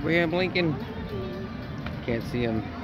Abraham Lincoln. Can't see him.